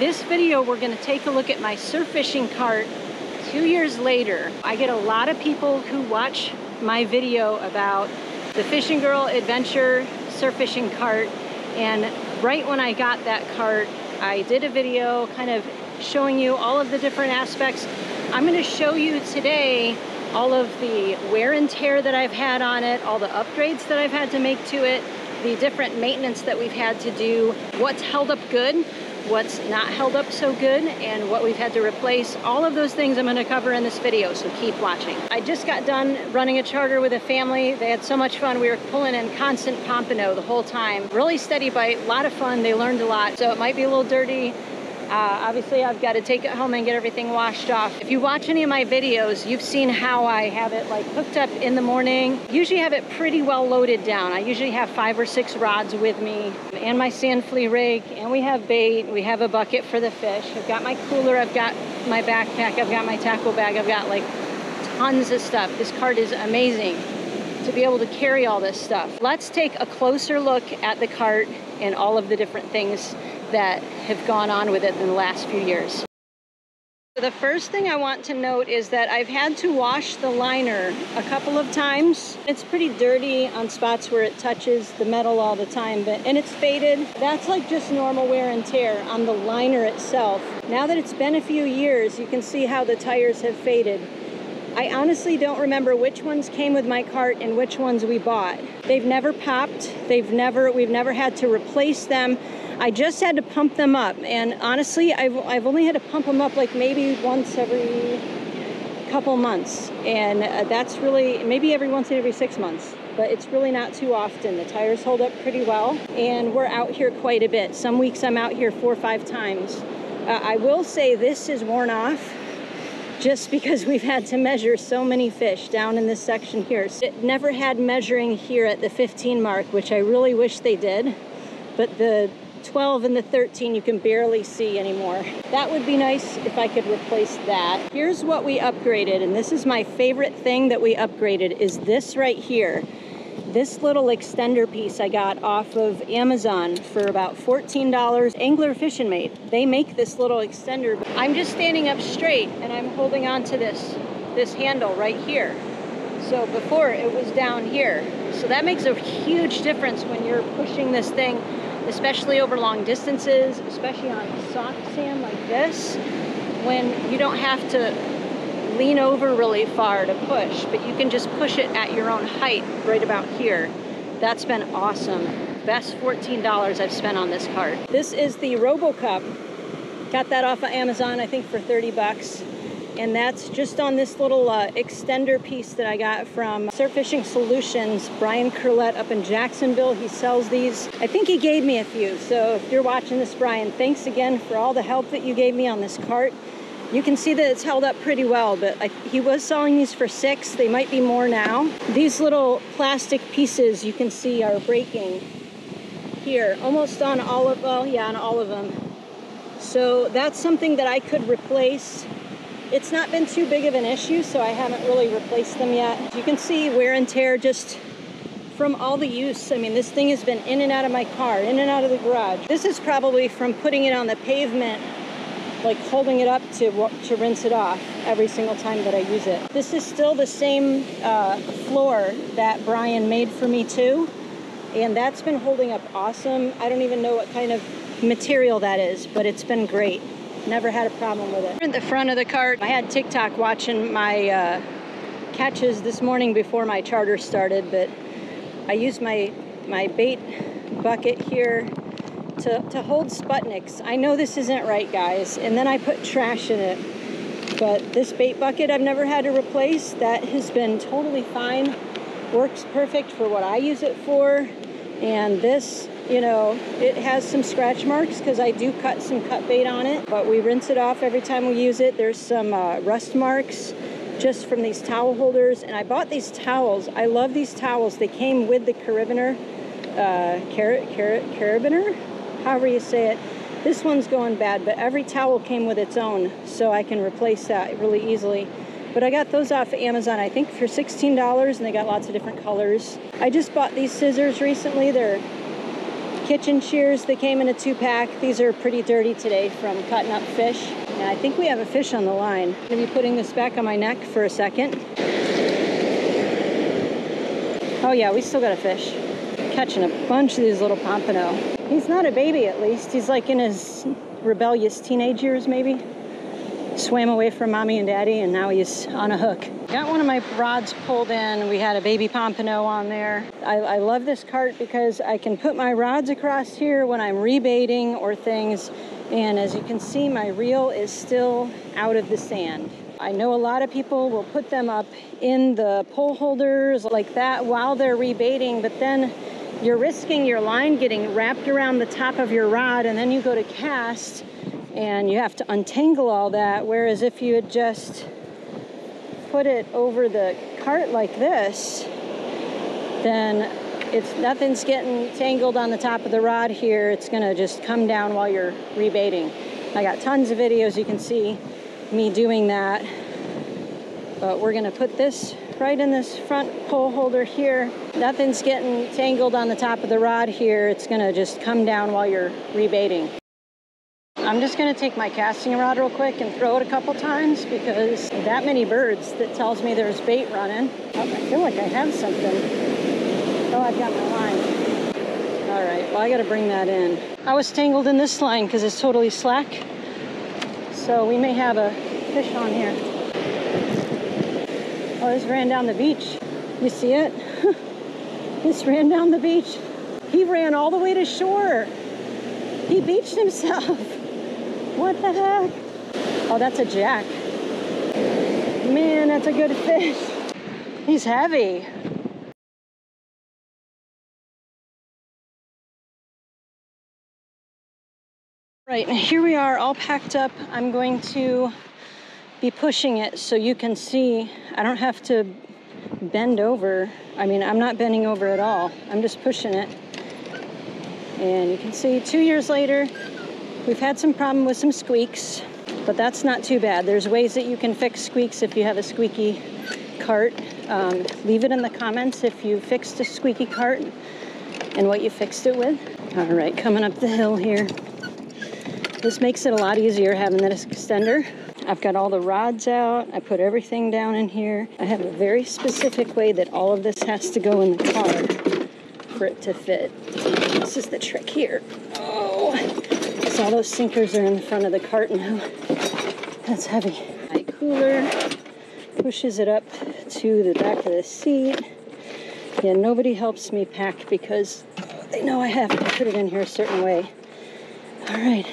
this video, we're gonna take a look at my surf fishing cart two years later. I get a lot of people who watch my video about the Fishing Girl Adventure surf fishing cart. And right when I got that cart, I did a video kind of showing you all of the different aspects. I'm gonna show you today all of the wear and tear that I've had on it, all the upgrades that I've had to make to it, the different maintenance that we've had to do, what's held up good, what's not held up so good, and what we've had to replace. All of those things I'm gonna cover in this video, so keep watching. I just got done running a charter with a family. They had so much fun. We were pulling in constant pompano the whole time. Really steady bite, a lot of fun. They learned a lot. So it might be a little dirty, uh, obviously, I've got to take it home and get everything washed off. If you watch any of my videos, you've seen how I have it like hooked up in the morning. Usually have it pretty well loaded down. I usually have five or six rods with me and my sand flea rig, and we have bait. We have a bucket for the fish. I've got my cooler. I've got my backpack. I've got my tackle bag. I've got like tons of stuff. This cart is amazing to be able to carry all this stuff. Let's take a closer look at the cart and all of the different things that have gone on with it in the last few years. The first thing I want to note is that I've had to wash the liner a couple of times. It's pretty dirty on spots where it touches the metal all the time, but and it's faded. That's like just normal wear and tear on the liner itself. Now that it's been a few years, you can see how the tires have faded. I honestly don't remember which ones came with my cart and which ones we bought. They've never popped. They've never we've never had to replace them. I just had to pump them up. And honestly, I've, I've only had to pump them up like maybe once every couple months. And uh, that's really, maybe every once in every six months. But it's really not too often. The tires hold up pretty well. And we're out here quite a bit. Some weeks I'm out here four or five times. Uh, I will say this is worn off just because we've had to measure so many fish down in this section here. It never had measuring here at the 15 mark, which I really wish they did. But the 12 and the 13 you can barely see anymore. That would be nice if I could replace that. Here's what we upgraded, and this is my favorite thing that we upgraded, is this right here. This little extender piece I got off of Amazon for about $14. Angler Fish-N-Mate. They make this little extender. I'm just standing up straight and I'm holding on to this, this handle right here. So before it was down here. So that makes a huge difference when you're pushing this thing especially over long distances, especially on soft sand like this, when you don't have to lean over really far to push, but you can just push it at your own height right about here. That's been awesome. Best $14 I've spent on this cart. This is the RoboCup. Got that off of Amazon, I think for 30 bucks and that's just on this little uh, extender piece that I got from Surf Fishing Solutions. Brian Curlett up in Jacksonville, he sells these. I think he gave me a few, so if you're watching this, Brian, thanks again for all the help that you gave me on this cart. You can see that it's held up pretty well, but I, he was selling these for six. They might be more now. These little plastic pieces you can see are breaking here, almost on all of, well, yeah, on all of them. So that's something that I could replace it's not been too big of an issue, so I haven't really replaced them yet. You can see wear and tear just from all the use. I mean, this thing has been in and out of my car, in and out of the garage. This is probably from putting it on the pavement, like holding it up to, to rinse it off every single time that I use it. This is still the same uh, floor that Brian made for me too, and that's been holding up awesome. I don't even know what kind of material that is, but it's been great. Never had a problem with it. In the front of the cart, I had TikTok watching my uh, catches this morning before my charter started, but I used my, my bait bucket here to, to hold Sputniks. I know this isn't right, guys, and then I put trash in it. But this bait bucket I've never had to replace. That has been totally fine. Works perfect for what I use it for. And this you know, it has some scratch marks because I do cut some cut bait on it, but we rinse it off every time we use it. There's some uh, rust marks just from these towel holders, and I bought these towels. I love these towels. They came with the carabiner, uh, car car carabiner, however you say it. This one's going bad, but every towel came with its own, so I can replace that really easily. But I got those off Amazon, I think for $16, and they got lots of different colors. I just bought these scissors recently. They're kitchen shears that came in a two pack. These are pretty dirty today from cutting up fish. And I think we have a fish on the line. I'm gonna be putting this back on my neck for a second. Oh yeah, we still got a fish. Catching a bunch of these little pompano. He's not a baby at least. He's like in his rebellious teenage years maybe. Swam away from mommy and daddy and now he's on a hook. Got one of my rods pulled in. We had a baby pompano on there. I, I love this cart because I can put my rods across here when I'm rebaiting or things. And as you can see, my reel is still out of the sand. I know a lot of people will put them up in the pole holders like that while they're rebaiting, but then you're risking your line getting wrapped around the top of your rod and then you go to cast and you have to untangle all that. Whereas if you had just put it over the cart like this, then it's nothing's getting tangled on the top of the rod here. It's gonna just come down while you're rebaiting. I got tons of videos you can see me doing that. But we're gonna put this right in this front pole holder here. Nothing's getting tangled on the top of the rod here. It's gonna just come down while you're rebaiting. I'm just gonna take my casting rod real quick and throw it a couple times because that many birds that tells me there's bait running. Oh, I feel like I have something. Oh, I've got my line. All right, well, I gotta bring that in. I was tangled in this line because it's totally slack. So we may have a fish on here. Oh, this ran down the beach. You see it? this ran down the beach. He ran all the way to shore. He beached himself. What the heck? Oh, that's a jack. Man, that's a good fish. He's heavy. Right, here we are all packed up. I'm going to be pushing it so you can see. I don't have to bend over. I mean, I'm not bending over at all. I'm just pushing it. And you can see two years later, we've had some problem with some squeaks, but that's not too bad. There's ways that you can fix squeaks if you have a squeaky cart. Um, leave it in the comments if you fixed a squeaky cart and what you fixed it with. All right, coming up the hill here. This makes it a lot easier having this extender. I've got all the rods out. I put everything down in here. I have a very specific way that all of this has to go in the car for it to fit. This is the trick here. Oh, so all those sinkers are in the front of the cart now. That's heavy. My cooler pushes it up to the back of the seat. Yeah, nobody helps me pack because they know I have to put it in here a certain way. All right,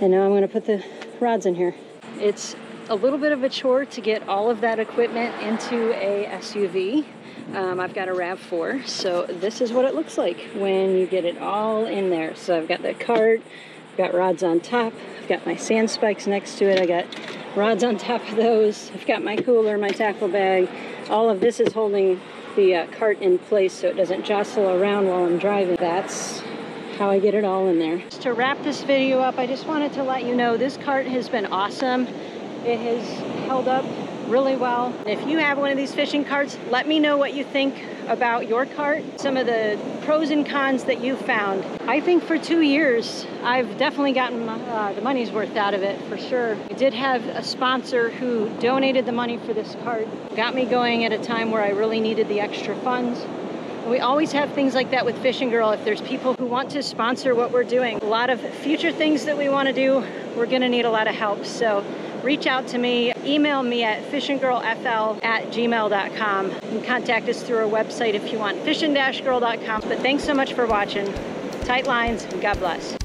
and now I'm gonna put the rods in here. It's a little bit of a chore to get all of that equipment into a SUV. Um, I've got a RAV4, so this is what it looks like when you get it all in there. So I've got the cart, I've got rods on top, I've got my sand spikes next to it, I got rods on top of those, I've got my cooler, my tackle bag. All of this is holding the uh, cart in place so it doesn't jostle around while I'm driving. That's how I get it all in there. Just to wrap this video up, I just wanted to let you know this cart has been awesome. It has held up really well. If you have one of these fishing carts, let me know what you think about your cart, some of the pros and cons that you found. I think for two years, I've definitely gotten uh, the money's worth out of it for sure. I did have a sponsor who donated the money for this cart, got me going at a time where I really needed the extra funds. We always have things like that with Fishing Girl. If there's people who want to sponsor what we're doing, a lot of future things that we want to do, we're going to need a lot of help. So reach out to me, email me at fishinggirlfl at gmail.com. You can contact us through our website if you want, fishing-girl.com. But thanks so much for watching. Tight lines, God bless.